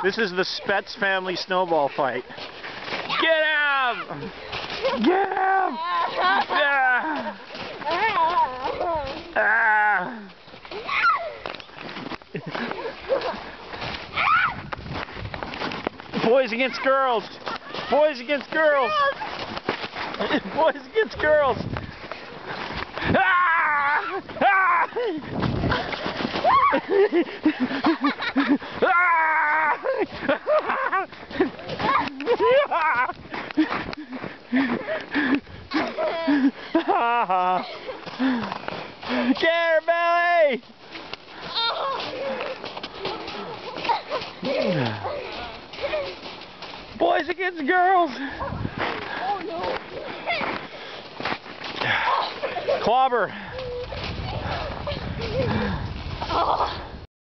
This is the Spetz family snowball fight. Get him! Get him! Ah! Ah! Boys against girls! Boys against girls! Boys against girls! Ah! Ah! Get her, Billy! Boys against girls! Oh no. Clobber!